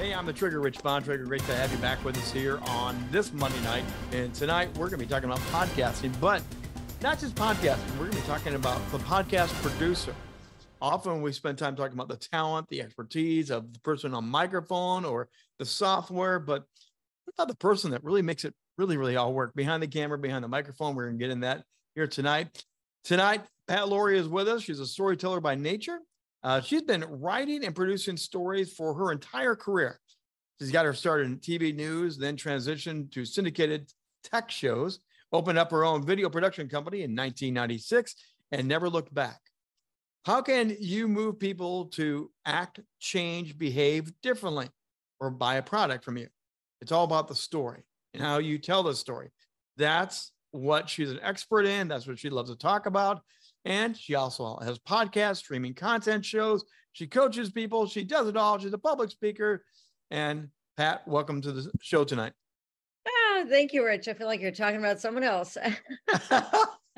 Hey, I'm the Trigger Rich Bontrager. Great to have you back with us here on this Monday night. And tonight we're going to be talking about podcasting, but not just podcasting. We're going to be talking about the podcast producer. Often we spend time talking about the talent, the expertise of the person on microphone or the software, but what about the person that really makes it really, really all work behind the camera, behind the microphone? We're going to get in that here tonight. Tonight, Pat Lore is with us. She's a storyteller by nature. Uh, she's been writing and producing stories for her entire career. She's got her start in TV news, then transitioned to syndicated tech shows, opened up her own video production company in 1996, and never looked back. How can you move people to act, change, behave differently, or buy a product from you? It's all about the story and how you tell the story. That's what she's an expert in. That's what she loves to talk about. And she also has podcasts, streaming content shows. She coaches people. She does it all. She's a public speaker. And Pat, welcome to the show tonight. Ah, thank you, Rich. I feel like you're talking about someone else.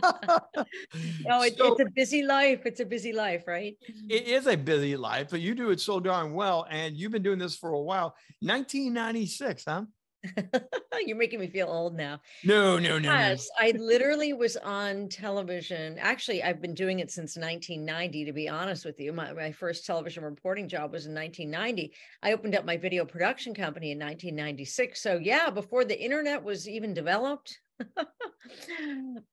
no, it, so, it's a busy life. It's a busy life, right? It is a busy life, but you do it so darn well. And you've been doing this for a while. 1996, huh? You're making me feel old now. No, no, no. Yes, no. I literally was on television. Actually, I've been doing it since 1990, to be honest with you. My, my first television reporting job was in 1990. I opened up my video production company in 1996. So, yeah, before the internet was even developed. uh,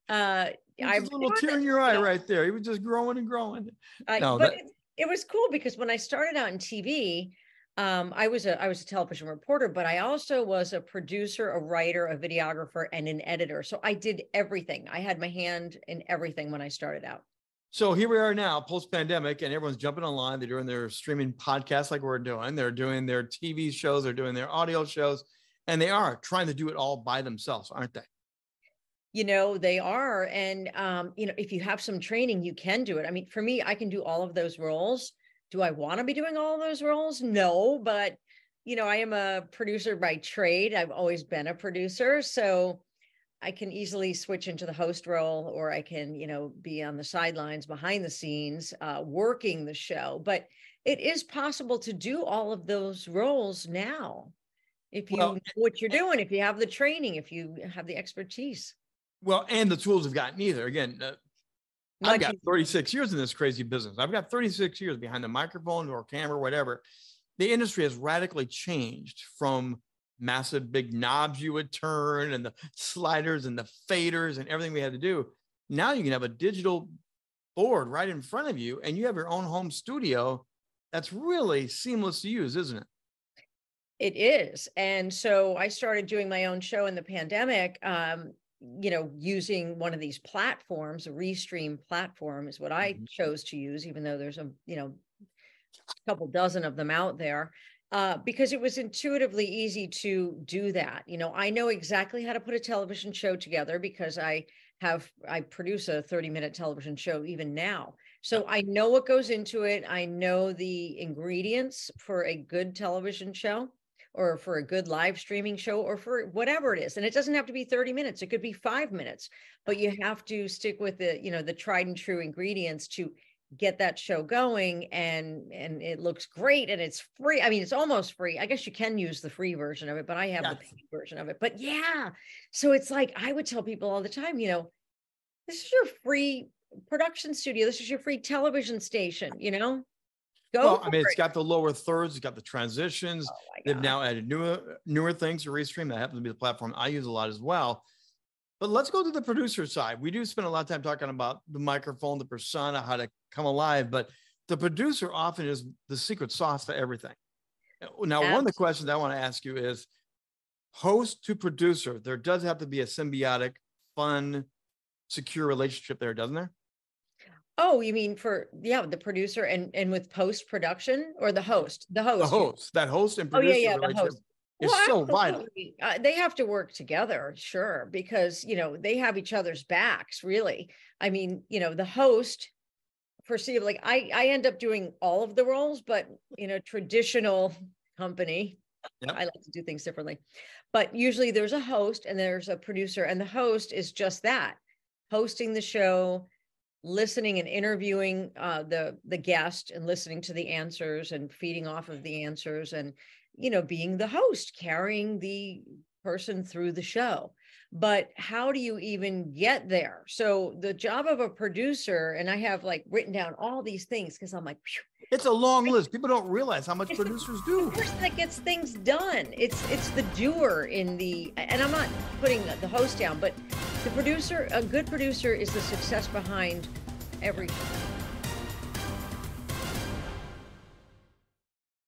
I a little tear in your eye right there. It was just growing and growing. I, no, but that... it, it was cool because when I started out in TV, um, I was a I was a television reporter, but I also was a producer, a writer, a videographer, and an editor. So I did everything. I had my hand in everything when I started out. So here we are now, post pandemic, and everyone's jumping online. They're doing their streaming podcasts like we're doing. They're doing their TV shows. They're doing their audio shows, and they are trying to do it all by themselves, aren't they? you know they are and um, you know if you have some training you can do it i mean for me i can do all of those roles do I want to be doing all those roles? No, but you know, I am a producer by trade. I've always been a producer, so I can easily switch into the host role, or I can, you know, be on the sidelines behind the scenes, uh, working the show. But it is possible to do all of those roles now if you well, know what you're doing, if you have the training, if you have the expertise. Well, and the tools have gotten either. Again, uh, I've got 36 years in this crazy business. I've got 36 years behind the microphone or camera, whatever. The industry has radically changed from massive big knobs you would turn and the sliders and the faders and everything we had to do. Now you can have a digital board right in front of you and you have your own home studio that's really seamless to use, isn't it? It is. And so I started doing my own show in the pandemic. Um, you know, using one of these platforms, a Restream platform is what I mm-hmm. chose to use, even though there's a, you know, a couple dozen of them out there. Uh, because it was intuitively easy to do that. You know, I know exactly how to put a television show together because I have I produce a 30 minute television show even now. So I know what goes into it. I know the ingredients for a good television show or for a good live streaming show or for whatever it is and it doesn't have to be 30 minutes it could be 5 minutes but you have to stick with the you know the tried and true ingredients to get that show going and and it looks great and it's free i mean it's almost free i guess you can use the free version of it but i have yes. the paid version of it but yeah so it's like i would tell people all the time you know this is your free production studio this is your free television station you know Go well, I mean, it. has got the lower thirds, it's got the transitions. Oh They've now added newer newer things to Restream. That happens to be the platform I use a lot as well. But let's go to the producer side. We do spend a lot of time talking about the microphone, the persona, how to come alive, but the producer often is the secret sauce to everything. Now, Absolutely. one of the questions I want to ask you is host to producer, there does have to be a symbiotic, fun, secure relationship there, doesn't there? Oh, you mean for yeah, the producer and and with post production or the host? The host. The host. That host and producer. Oh yeah, yeah, the host. Is well, so vital. Uh, they have to work together, sure, because you know they have each other's backs. Really, I mean, you know, the host perceive like I I end up doing all of the roles, but in a traditional company, yep. I like to do things differently. But usually there's a host and there's a producer, and the host is just that, hosting the show, listening and interviewing uh, the the guest and listening to the answers and feeding off of the answers and you know being the host carrying the person through the show. But how do you even get there? So the job of a producer and i have like written down all these things because i'm like it's a long list. People don't realize how much it's producers the, do. the person that gets things done. It's it's the doer in the and i'm not putting the host down but the producer a good producer is the success behind every show